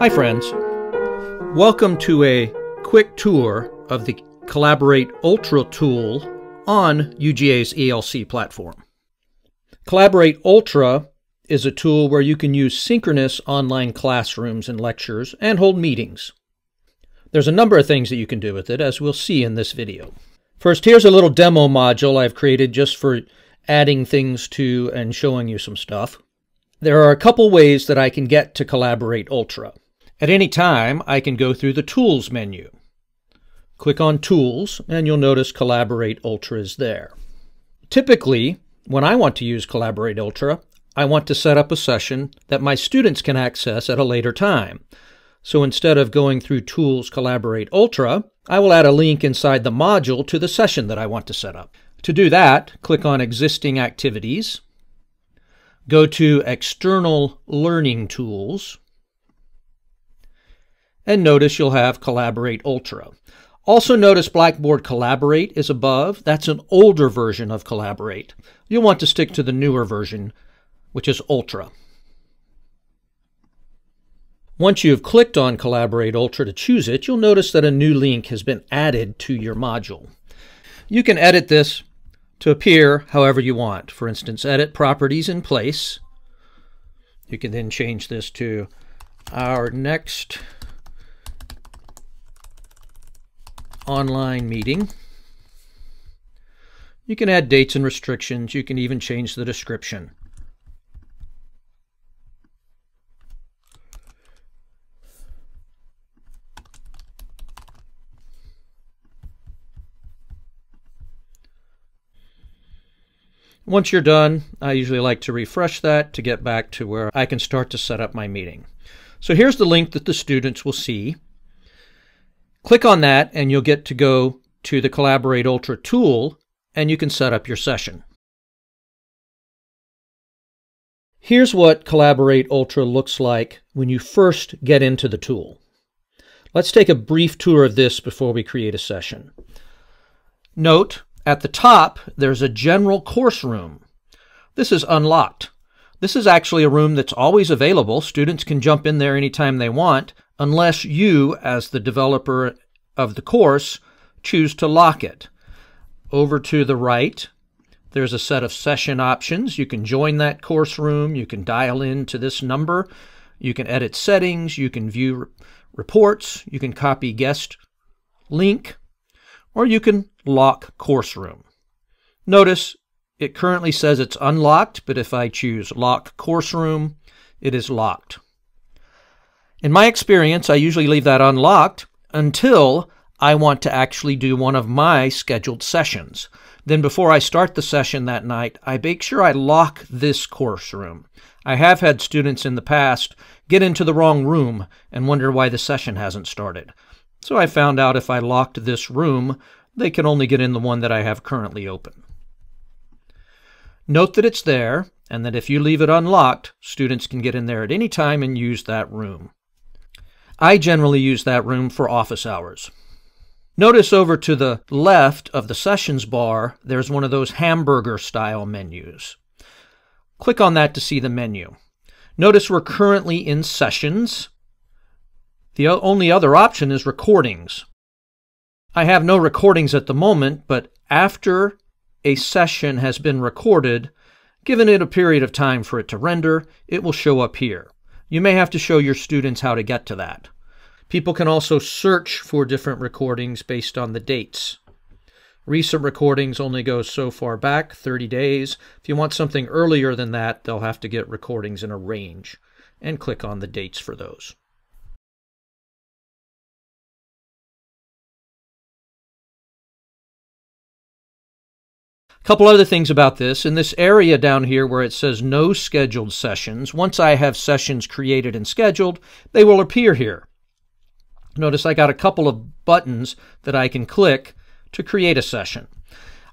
Hi, friends. Welcome to a quick tour of the Collaborate Ultra tool on UGA's ELC platform. Collaborate Ultra is a tool where you can use synchronous online classrooms and lectures and hold meetings. There's a number of things that you can do with it, as we'll see in this video. First, here's a little demo module I've created just for adding things to and showing you some stuff. There are a couple ways that I can get to Collaborate Ultra. At any time, I can go through the Tools menu. Click on Tools, and you'll notice Collaborate Ultra is there. Typically, when I want to use Collaborate Ultra, I want to set up a session that my students can access at a later time. So instead of going through Tools Collaborate Ultra, I will add a link inside the module to the session that I want to set up. To do that, click on Existing Activities, go to External Learning Tools, and notice you'll have Collaborate Ultra. Also notice Blackboard Collaborate is above. That's an older version of Collaborate. You'll want to stick to the newer version, which is Ultra. Once you've clicked on Collaborate Ultra to choose it, you'll notice that a new link has been added to your module. You can edit this to appear however you want. For instance, edit properties in place. You can then change this to our next online meeting. You can add dates and restrictions. You can even change the description. Once you're done, I usually like to refresh that to get back to where I can start to set up my meeting. So here's the link that the students will see. Click on that and you'll get to go to the Collaborate Ultra tool and you can set up your session. Here's what Collaborate Ultra looks like when you first get into the tool. Let's take a brief tour of this before we create a session. Note, at the top, there's a general course room. This is unlocked. This is actually a room that's always available. Students can jump in there anytime they want, unless you, as the developer of the course, choose to lock it. Over to the right, there's a set of session options. You can join that course room. You can dial in to this number. You can edit settings. You can view reports. You can copy guest link. Or you can lock course room. Notice it currently says it's unlocked, but if I choose lock course room, it is locked. In my experience, I usually leave that unlocked until I want to actually do one of my scheduled sessions. Then before I start the session that night, I make sure I lock this course room. I have had students in the past get into the wrong room and wonder why the session hasn't started. So I found out if I locked this room, they can only get in the one that I have currently open. Note that it's there, and that if you leave it unlocked, students can get in there at any time and use that room. I generally use that room for office hours. Notice over to the left of the sessions bar, there's one of those hamburger style menus. Click on that to see the menu. Notice we're currently in sessions. The only other option is recordings. I have no recordings at the moment, but after a session has been recorded, given it a period of time for it to render, it will show up here. You may have to show your students how to get to that. People can also search for different recordings based on the dates. Recent recordings only go so far back, 30 days. If you want something earlier than that, they'll have to get recordings in a range and click on the dates for those. A couple other things about this. In this area down here where it says no scheduled sessions, once I have sessions created and scheduled, they will appear here. Notice I got a couple of buttons that I can click to create a session.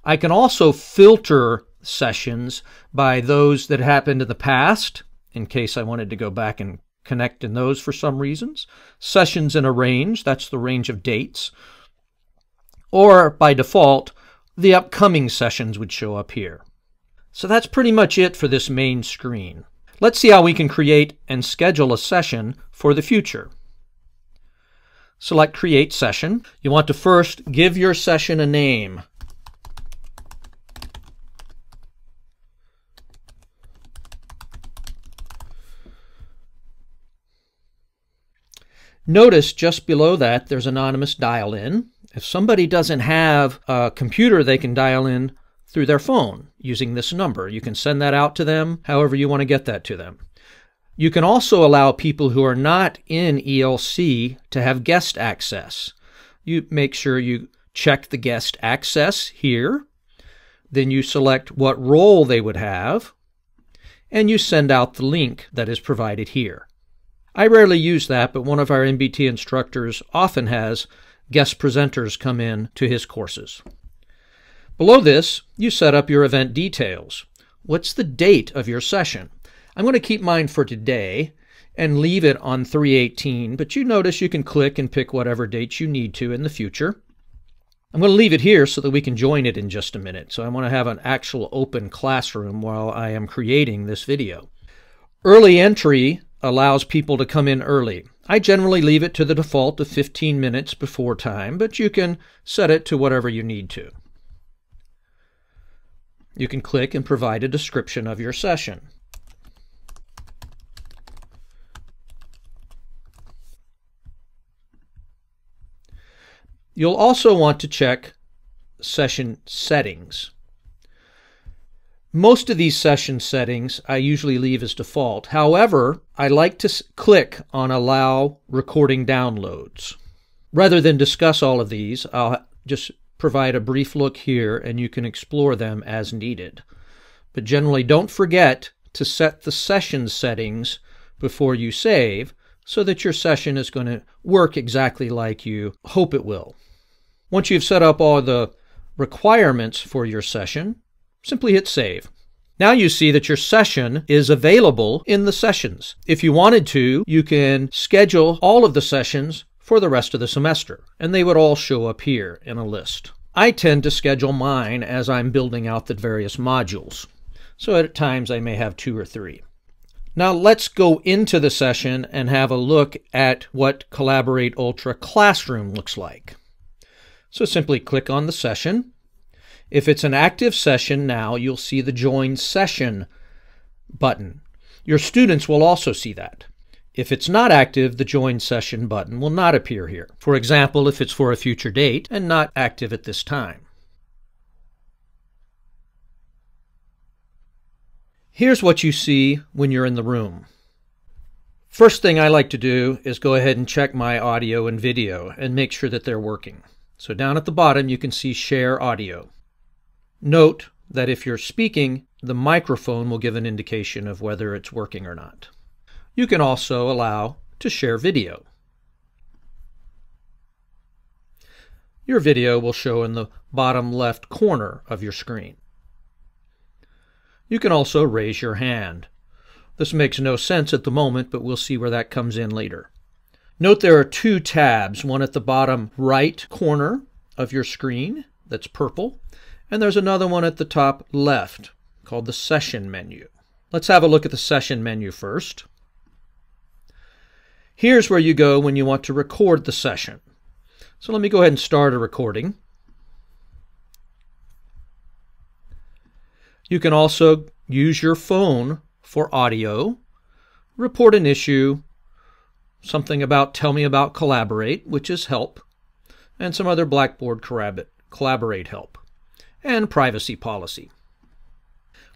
I can also filter sessions by those that happened in the past, in case I wanted to go back and connect in those for some reasons. Sessions in a range, that's the range of dates. Or by default, the upcoming sessions would show up here. So that's pretty much it for this main screen. Let's see how we can create and schedule a session for the future. Select Create Session. You want to first give your session a name. Notice just below that there's anonymous dial in. If somebody doesn't have a computer they can dial in through their phone using this number, you can send that out to them however you want to get that to them. You can also allow people who are not in ELC to have guest access. You make sure you check the guest access here. Then you select what role they would have, and you send out the link that is provided here. I rarely use that, but one of our MBT instructors often has guest presenters come in to his courses. Below this, you set up your event details. What's the date of your session? I'm going to keep mine for today and leave it on 318, but you notice you can click and pick whatever dates you need to in the future. I'm going to leave it here so that we can join it in just a minute. So I want to have an actual open classroom while I am creating this video. Early entry allows people to come in early. I generally leave it to the default of 15 minutes before time, but you can set it to whatever you need to. You can click and provide a description of your session. You'll also want to check session settings. Most of these session settings I usually leave as default. However, I like to click on Allow Recording Downloads. Rather than discuss all of these, I'll just provide a brief look here and you can explore them as needed. But generally, don't forget to set the session settings before you save so that your session is going to work exactly like you hope it will. Once you've set up all the requirements for your session, Simply hit save. Now you see that your session is available in the sessions. If you wanted to, you can schedule all of the sessions for the rest of the semester, and they would all show up here in a list. I tend to schedule mine as I'm building out the various modules, so at times I may have two or three. Now let's go into the session and have a look at what Collaborate Ultra Classroom looks like. So simply click on the session, if it's an active session now, you'll see the Join Session button. Your students will also see that. If it's not active, the Join Session button will not appear here. For example, if it's for a future date and not active at this time. Here's what you see when you're in the room. First thing I like to do is go ahead and check my audio and video and make sure that they're working. So down at the bottom you can see Share Audio. Note that if you're speaking, the microphone will give an indication of whether it's working or not. You can also allow to share video. Your video will show in the bottom left corner of your screen. You can also raise your hand. This makes no sense at the moment, but we'll see where that comes in later. Note there are two tabs, one at the bottom right corner of your screen that's purple, and there's another one at the top left called the Session menu. Let's have a look at the Session menu first. Here's where you go when you want to record the session. So let me go ahead and start a recording. You can also use your phone for audio, report an issue, something about tell me about collaborate, which is help, and some other Blackboard collaborate help and privacy policy.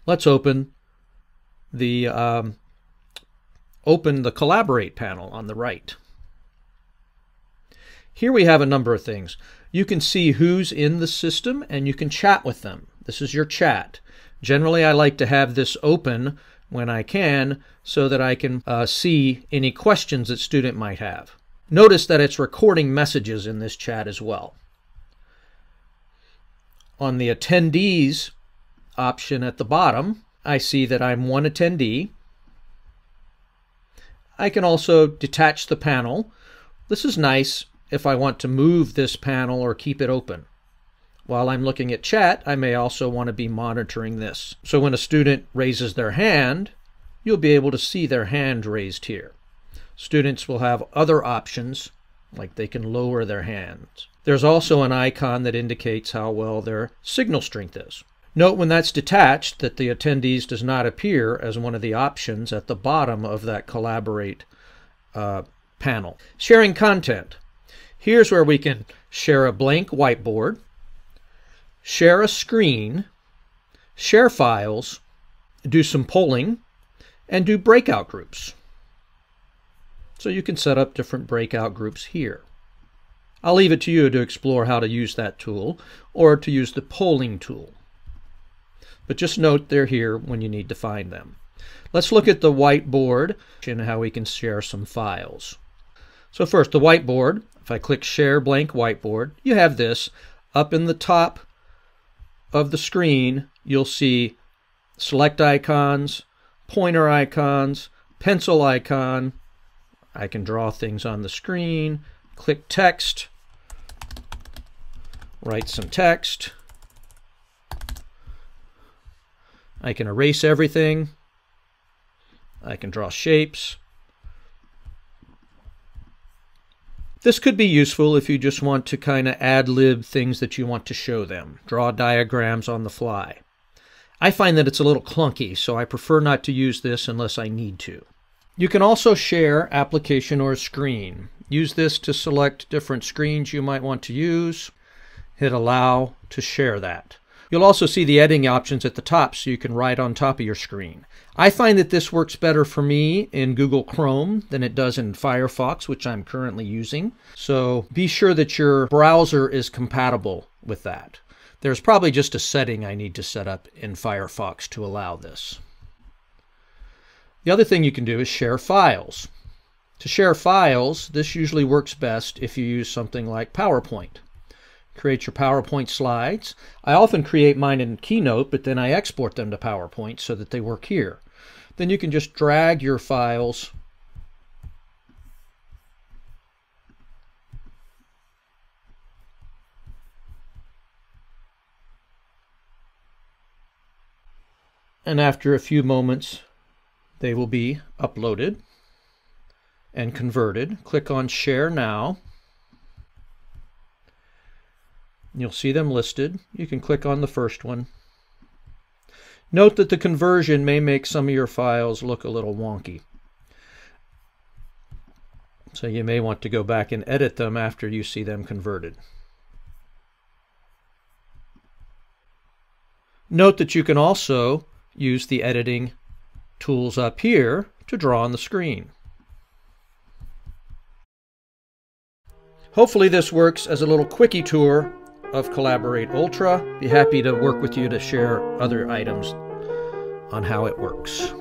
Let's open the um, open the collaborate panel on the right. Here we have a number of things. You can see who's in the system and you can chat with them. This is your chat. Generally, I like to have this open when I can so that I can uh, see any questions that student might have. Notice that it's recording messages in this chat as well. On the attendees option at the bottom, I see that I'm one attendee. I can also detach the panel. This is nice if I want to move this panel or keep it open. While I'm looking at chat, I may also want to be monitoring this. So when a student raises their hand, you'll be able to see their hand raised here. Students will have other options, like they can lower their hands. There's also an icon that indicates how well their signal strength is. Note when that's detached that the attendees does not appear as one of the options at the bottom of that Collaborate uh, panel. Sharing content. Here's where we can share a blank whiteboard, share a screen, share files, do some polling, and do breakout groups. So you can set up different breakout groups here. I'll leave it to you to explore how to use that tool or to use the polling tool. But just note they're here when you need to find them. Let's look at the whiteboard and how we can share some files. So first, the whiteboard. If I click Share Blank Whiteboard, you have this. Up in the top of the screen, you'll see select icons, pointer icons, pencil icon. I can draw things on the screen. Click Text, write some text. I can erase everything. I can draw shapes. This could be useful if you just want to kind of ad-lib things that you want to show them. Draw diagrams on the fly. I find that it's a little clunky, so I prefer not to use this unless I need to. You can also share application or screen. Use this to select different screens you might want to use. Hit allow to share that. You'll also see the editing options at the top so you can write on top of your screen. I find that this works better for me in Google Chrome than it does in Firefox, which I'm currently using. So be sure that your browser is compatible with that. There's probably just a setting I need to set up in Firefox to allow this. The other thing you can do is share files. To share files, this usually works best if you use something like PowerPoint create your PowerPoint slides. I often create mine in Keynote, but then I export them to PowerPoint so that they work here. Then you can just drag your files and after a few moments they will be uploaded and converted. Click on Share Now. You'll see them listed. You can click on the first one. Note that the conversion may make some of your files look a little wonky. So you may want to go back and edit them after you see them converted. Note that you can also use the editing tools up here to draw on the screen. Hopefully this works as a little quickie tour of Collaborate Ultra. Be happy to work with you to share other items on how it works.